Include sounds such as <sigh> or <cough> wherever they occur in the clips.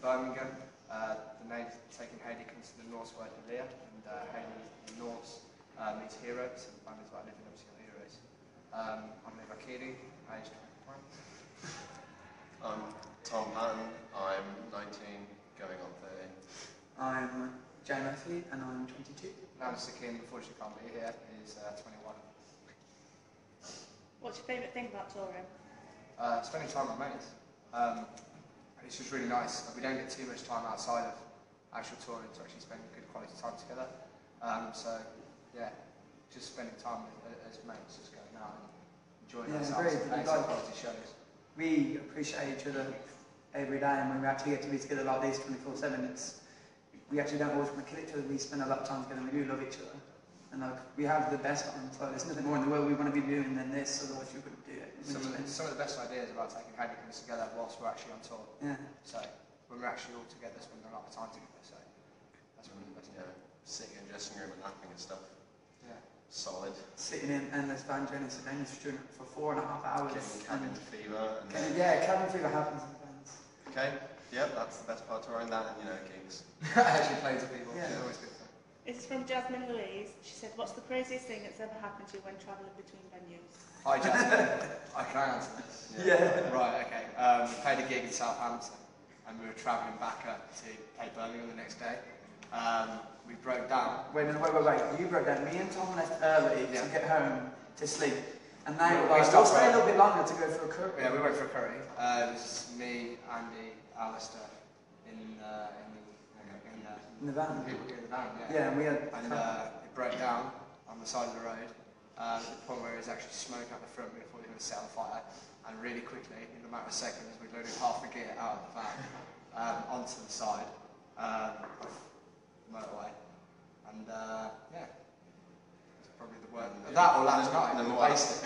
Birmingham. Uh, the name Taking Hayley comes from the Norse word Helia, and uh, Hayley in Norse uh, means heroes, and that means I live in obviously on heroes. Um, I'm Nick Akiri, aged 21. I'm Tom Paton, I'm 19, going on 13. I'm Jay Murphy and I'm 22. Now Mr. Kim, unfortunately can't be here, is uh, 21. What's your favourite thing about touring? Uh, spending time with mates. Um, it's just really nice. We don't get too much time outside of actual touring to actually spend good quality time together. Um, so, yeah, just spending time with, as mates, just going out and enjoying Yeah, ourselves and playing Like- some quality shows. We appreciate each other every day and when we actually get to be together like this 24-7, it's, we actually don't always want to kill each other. We spend a lot of time together and we do love each other. And like, we have the best um, times. Like, there's nothing more in the world we want to be doing than this, otherwise you wouldn't do it. We Some of, the, some of the best ideas about taking Heinekens together whilst we're actually on tour. yeah. So, when we're actually all together, spending a lot of time together. So, that's one of the best. You know, sitting in the dressing room and laughing and stuff. Yeah. Solid. Sitting in endless banjo and Sedona Street for four and a half hours. Getting cabin and- fever. And Cabin- yeah, cabin fever happens in bands. Okay, yep, that's the best part to touring that and, you know, gigs. <laughs> actually playing to people. Yeah. It's always good fun. This is from Jasmine Louise. She said, what's the craziest thing that's ever happened to you when travelling between venues? Hi, Jasmine. I can I answer this? Yeah. Right, okay. Um, we played a gig in Southampton and we were travelling back up to play Birmingham the next day. Um, we broke down. Wait, no, wait, wait, wait. You broke down. Me and Tom left early Yeah. to get home to sleep. And they We- were we like, stopped we'll stay a little bit longer to go for a curry. Yeah, we went for a curry. Uh, it was me, Andy, Alistair in, uh, in the, in, the van. people in the van, yeah. Yeah, and we had. And uh, it broke down on the side of the road uh, to the point where it was actually smoke out the front. We thought it was going to set on fire. And really quickly, in a matter of seconds, we loaded half the gear out of the van um, onto the side um, of the motorway. And uh, yeah, it's probably the word. That or last night, <laughs> And then we what? based.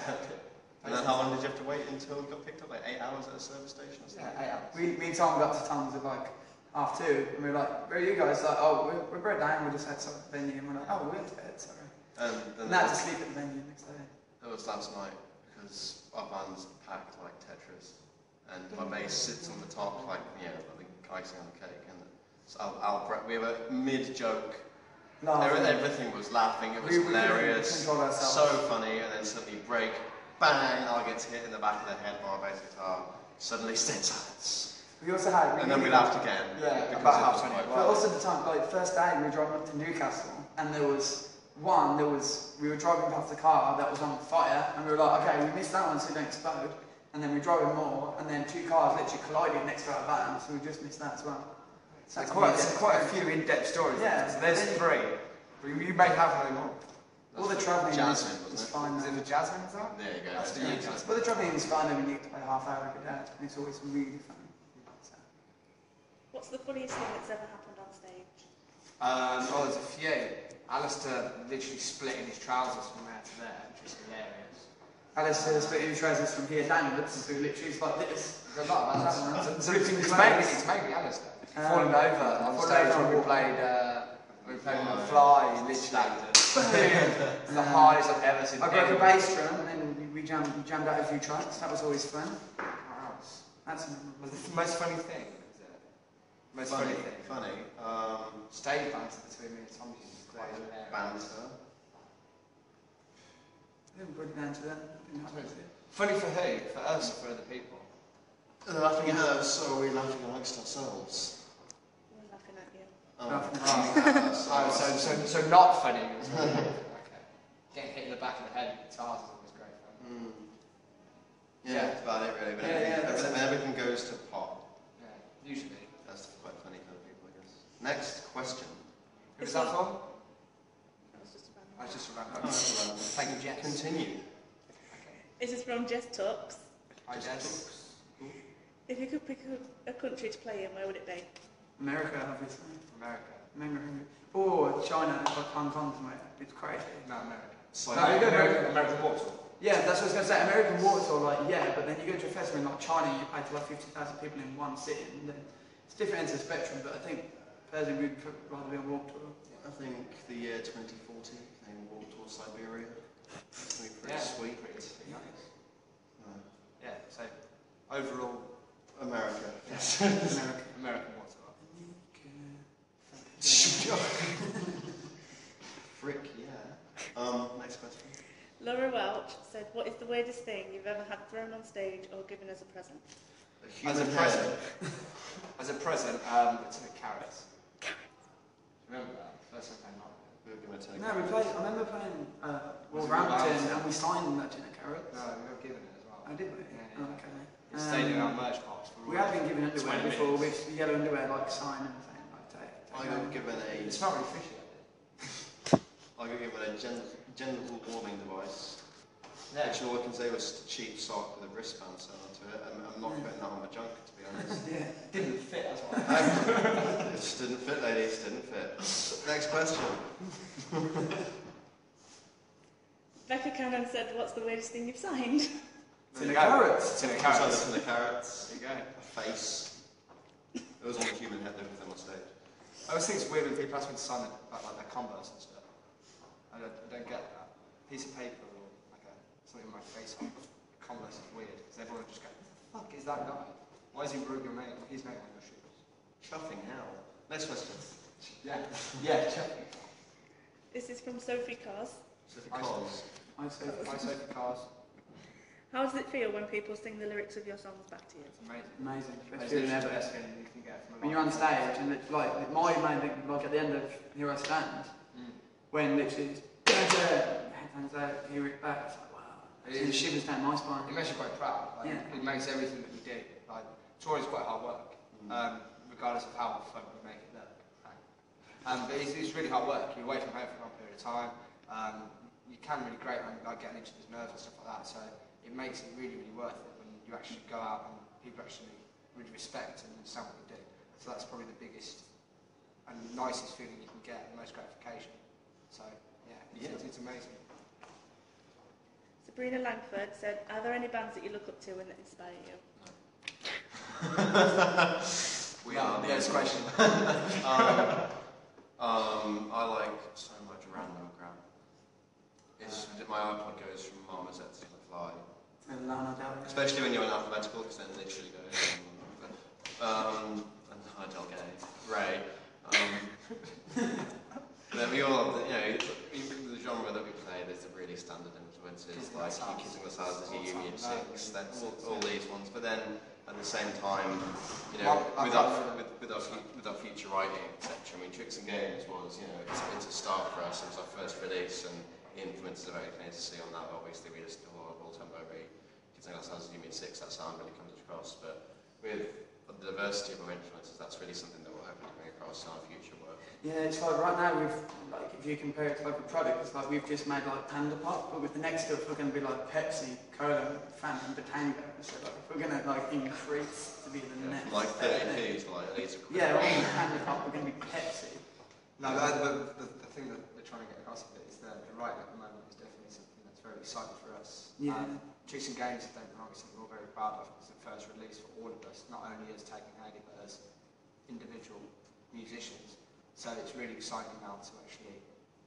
And then how long did you have to wait until you got picked up? Like eight hours at a service station or something? Yeah, eight hours. We, me and Tom got to Tom's at like half two, and we were like, where are you guys? Like, oh, we're, we're broke down, we just had some venue, and we're like, oh, we're in bed, sorry. And then And had to sleep at the venue the next day. It was last night because our van's packed like Tetris. And my bass mm. sits on the top like, you know, like the icing on the cake. And so our, bre- we were mid-joke Laughing. Everything was laughing. It was We- we hilarious. So funny, and then suddenly break, bang! I get hit in the back of the head by a bass guitar. Suddenly, dead silence, We also had. and then we laughed again. Yeah, because about it half twenty. But also the time, like first day, we were driving up to Newcastle, and there was one. There was we were driving past a car that was on fire, and we were like, okay, we missed that one, so it don't explode. And then we drove more, and then two cars literally collided next to our van, so we just missed that as well. So That's quite, quite a few in-depth stories. Yeah. So there's three. But you may have no more. All the travelling Jasmine, is, wasn't is it? fine. Is it the Jasmine? Is that? There you go. That's the Yeah, usual. But the travelling is fine, though, when you get to play half hour every day, and it's always really fun. So. What's the funniest thing that's ever happened on stage? Um, oh, there's a few. Alistair literally splitting his trousers from there to there, which is hilarious. Alistair split his trousers from here downwards, so literally it's like this. There's a lot of That's Alistair. nice. So it's, it's, Clothes. mainly, it's mainly Alistair. Um, Falling over on falling stage over when we played, uh, we played on Fly. Fly, literally. <laughs> it's the hardest I've ever seen. I broke a bass drum, and then we, we, jammed, we jammed out a few tracks. That was always fun. Wow. That's the most funny thing? Was it? Most Funny, funny, thing. funny. Um, Stage banter between me and Tommy is quite hilarious. banter. I didn't put it down to that. Didn't have. Funny for who? For us or for other people? They're laughing at us, or are we laughing amongst ourselves? We're laughing at you. Oh, Laughing at us. <laughs> Oh, so, so, so not funny. was funny. okay. Getting hit in the back of the head with guitars is always great fun. Mm. Yeah, Yeah. that's about it really. But Yeah, everything, yeah, that's everything, everything goes to pop. Yeah, usually. That's quite funny for people, I guess. Next question. Who was that for? That was just a random I was just around. Oh, <laughs> Thank you, Jess. Continue. Okay. This is from Jess Tux. Hi, Jess. If you could pick a, a country to play in, where would it be? America, obviously. America. America. Or China, like Hong Kong, somewhere. It's crazy. No, America. So, No, we go to- American, American Warped. Yeah, that's what I was going to say. American Warped Tour, like, yeah, but then you go to a festival in like China, you play to like 50,000 people in one sitting. And then it's different ends of the spectrum, but I think personally we'd pr- rather be on Warped Tour. I think the year 2040, they walked towards Siberia. That's gonna be pretty Yeah. sweet. Pretty nice. Uh, Yeah, so overall, <laughs> America. America. American Warped. Frick, yeah. Um, next question. Laura Welch said, what is the weirdest thing you've ever had thrown on stage or given as a present? A As a head. present, <laughs> as a present, um, it's the carrots. Remember that? First time I came up. We were going to take No, we played. I remember playing uh, Wolverhampton and we signed that in a carrot. No, we got given it as well. I did we? Yeah, Oh, yeah. okay. It stayed in our Um, merch box. for We all- have been given underwear 20 before minutes. with yellow underwear like sign and thing like take. I take got home. given a, It's not really fishy. I <laughs> I got given a gen- genital warming device. Did. Actually, all I can say was a cheap sock with a wristband sewn onto it. I'm, I'm not putting that on my junk, to be honest. <laughs> Yeah. Didn't fit, that's why. it <laughs> just didn't fit, ladies. Didn't fit. Next question. <laughs> Becca Cannon said, what's the weirdest thing you've signed? It's in a There you go. carrot. It's in a So carrot. in the carrots, There you go. a face. It was on a human head with them on stage. I always think it's weird when people ask me to sign about like their Converse and stuff. I don't, I don't get that. piece of paper or like a, something with my face on. Converse is weird because everyone just go, who the fuck is that guy? Why is he rubbing your name, his name on your shoes? Chuffing hell. Next question. Yeah, yeah, check. This is from Sophie Cars. So because I say My Sophie Cars, How does it feel when people sing the lyrics of your songs back to you? it's amazing. amazing. It's Best feeling the ever. best feeling you can get from a When you're on stage and it's like my main thing, like at the end of Here I Stand, Mm. when literally it's "Da-da," headphones out, hear it back, it's like It It is- shivers down my spine. It makes you quite proud. Like, Yeah. It makes everything that we do. Like, it's always quite hard work, um, regardless of how fun we make it look. Um, but it's, it's really hard work. You're away from home for a long period of time. Um, you can really grate on like getting into his nerves and stuff like that. So it makes it really, really worth it when you actually go out and people actually really respect and understand what you do. So that's probably the biggest and nicest feeling you can get, the most gratification. So yeah, it's, Yeah. it's, it's amazing. Sabrina Langford said, are there any bands that you look up to and that inspire you? <laughs> we No, are the next question. <laughs> um, um, I like so much random crap. It's, my iPod goes from Marmoset to McFly. And Lana Del Rey. Especially when you're in alphabetical, because then it literally goes. Um, and hi, Del Gay. Ray. Um, <laughs> then we all, the- you know, the, the genre that we play, there's a really standard influences, Kissing like the Stars. Kissing the is All your Union. Six, that's all, these ones. But then at the same time, you know, with our, with, with, our, with our future writing, etc. I mean, Tricks and Games was, you know, it's, it's a start for us. It was our first release, and the influences clear to see on that. Obviously, we just all, all time very Kissing the Stars is Union Six. That sound really comes across, but with the diversity of our influences, that's really something that we're hoping to bring across in our future work. Yeah, it's like right now we've like if you compare it to like a product, it's like we've just made like Panda Pop, but with the next stuff we're going to be like Pepsi, Cola, Fanta, and Batango. So like if we're going to like increase to be the Yeah, next. like 30p to like at least a quid. Yeah, on Panda Pop we're going to be Pepsi. No, the, the, the, the thing that we're trying to get across with it is that the writing at the moment is definitely something that's very exciting for us. Yeah. Um, Chicks and Games, don't get wrong, is something we're very proud of. It's the first release for all of us, not only as Taking Hayley, but as individual musicians. So it's really exciting now to actually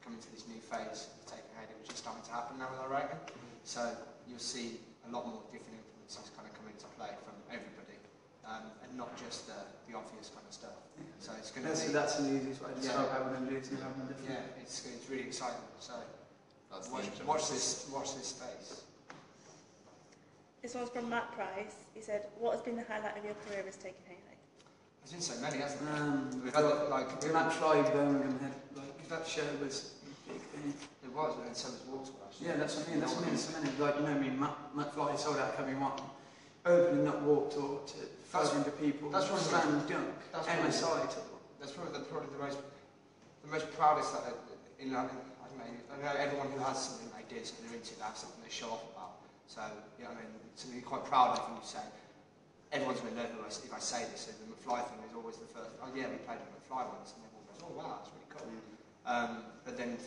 come into this new phase of Taking Hayley, which is starting to happen now with our writing. So you'll see a lot more different influences kind of come into play from everybody, um, and not just the, the obvious kind of stuff. So it's going to That's, be... that's the easiest way to Yeah. describe how we're going to do it. Having a different. Yeah, it's, it's really exciting. So That's watch, watch this watch this space. This one's from Matt Price. He said, what has been the highlight of your career as Taking Hayley? There's been so many, hasn't there? Um, We've had like the match live Birmingham had like that show was a big thing. it was, and so was Waterwell. actually. Yeah, that's what I mean. That's what I mean. So many like you know, I mean, Matt, McFly sold out Covey One, opening that Walk Tour to 500 people. that's what- slam dunk. that's MSI tour. That's probably the, probably the most the most proudest that uh, in, like, I know. I know everyone who has something they do, something they're into, they have something they show off about. So you know, I mean, it's something you're quite proud of when you say. everyone's going to know if I, if I say this. So the McFly thing is always the first. Oh yeah, we played the McFly once, and everyone goes, oh wow, that's really cool. Um, but then,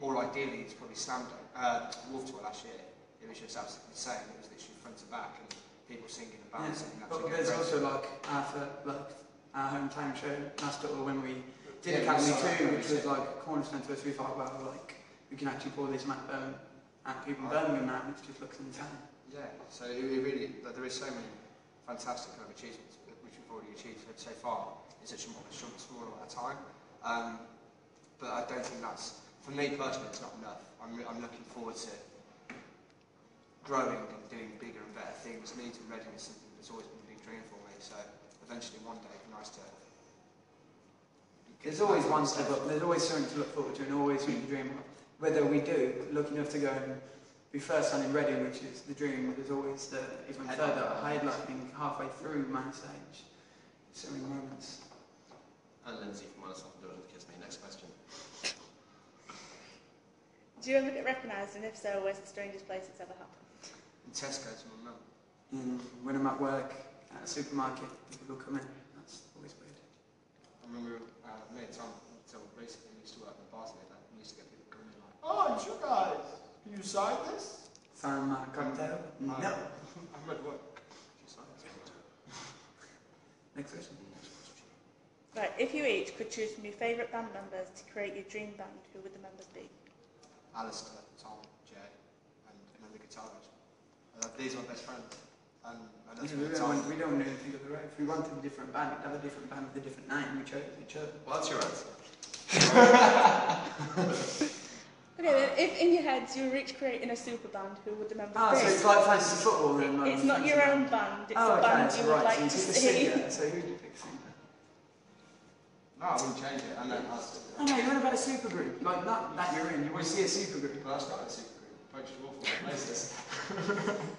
more ideally, it's probably Slam Dunk, uh, Wolf Tour last year. It was just absolutely insane. It was literally front to back and people singing and bouncing. Yeah. But there's great. also like our, like our hometown show last little when we did yeah, Academy yeah, 2, which was it. like cornerstone to us. We thought, well, like we can actually pour this map um, at people in Birmingham now, and it just looks insane. Yeah, so it, it really, there is so many fantastic kind of achievements which we've already achieved so far in such a small, short- small amount of time. Um, but I don't think that's, for me personally, it's not enough. I'm, I'm looking forward to growing and doing bigger and better things. Leeds and Reading is something that's always been a big dream for me. So eventually, one day, it'd be nice to. There's always one step up. There's always something to look forward to, and always something to dream of. Whether we do, lucky enough to go and be first on in Reading, which is the dream. There's always the even Headline. further headlining halfway through main stage. So many moments. And Lindsay from Honest Nothing Doing Kiss Me. Next question. Do you ever get recognised, and if so, where's the strangest place it's ever happened? In Tesco to my mum. In, when I'm at work at a supermarket, people come in. That's always weird. I remember uh, me and Tom, until recently, we used to work in Barcelona and we used to get people coming in like, Oh, it's you guys! Can you sign this? Sign my cocktail? No. <laughs> I'm at work. You sign this? Next question. Right, if you each could choose from your favourite band members to create your dream band, who would the members be? Alistair, Tom, Jay, and another guitarist. Uh, these are my best friends. And, and that's we, don't Tom. want, we don't know anything of the road. If we wanted a different band, we'd have a different band with a different name. We chose each other. Well, that's your answer. <laughs> Okay, then, if in your heads you were each creating a super band, who would the members Ah, be? so it's like fantasy football then? like It's not your band. own band, it's oh, a okay, band so you would right, like so you to pick a see. singer. So who do you pick a singer? No, I wouldn't change it. And then I was, Oh no, you want about a super group? Like not that you're in. You want to see a super group? well, that's not a secret group. Poached Wolf on places.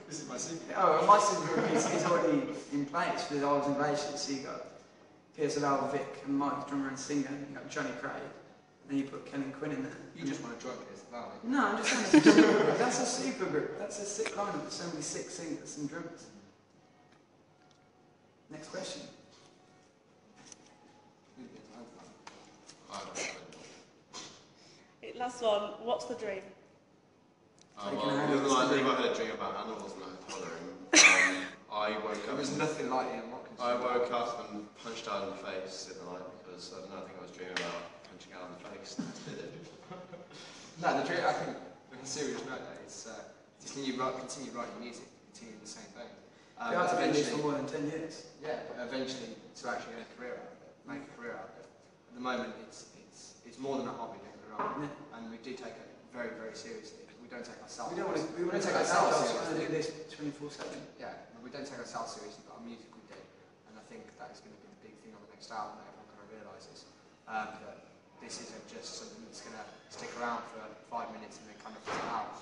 this is my secret. Oh, well, my super group is, is already in place with Isles and Glaciers. So you got Pierce Val, Vic, and Mike, drummer and singer. You got Jonny Craig. And then you put Ken and Quinn in there. You just want to join Pierce the Veil. No, I'm just saying it's a super. That's a super group. That's a sick lineup with so many sick singers and drummers. Next question. I don't know. Okay, Last one, what's the dream? Uh, Taking well, a hand the of other night, something. I had a dream about animals and I told. Um, I woke There up. was nothing like Ian Watkins. I woke up and punched out in the face in the night because I don't know. I think I was dreaming about punching in the face. <laughs> No, the dream, I think, on a serious note, though, it's uh, continue, write, continue writing music, continue the same thing. Um, to do this for more than 10 years. yeah, but eventually to actually get a career out of it, make a career out of it. At the moment, it's, it's, it's more than a hobby, don't get me Yeah. and we do take it very, very seriously. We don't take ourselves We don't want to, we we want to don't take ourselves ourselves ourselves and do seriously. this 24 7. Yeah, we don't take ourselves seriously, but our music we do. And I think that is going to be the big thing on the next album that everyone kind of realises. Um, that this isn't just something that's going to stick around for five minutes and then kind of fizzle out.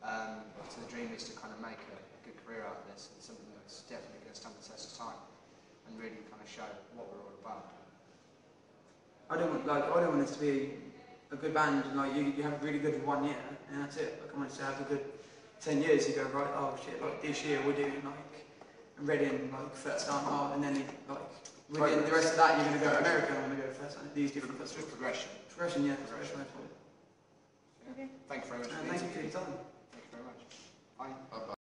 Um, so the dream is to kind of make a, a good career out of this and something that's definitely going to stand the test of time and really kind of show what we're all about. I don't want, like, I don't want us to be a good band and like you, you have really good one year and that's it. Like, I want to have a good 10 years. You go, right, oh shit, like this year we're doing like Reading, like first time out, and then it, like within the rest of that you're going to go to America and going to go first time. These different It's festivals. just progression. Progression, yeah. Progression. Progression. Okay. Thank you very much. Uh, thank you for your time. Thank you very much. Bye. Bye bye.